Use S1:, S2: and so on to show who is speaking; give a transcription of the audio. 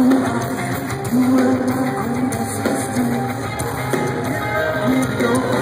S1: You are my understanding. You don't.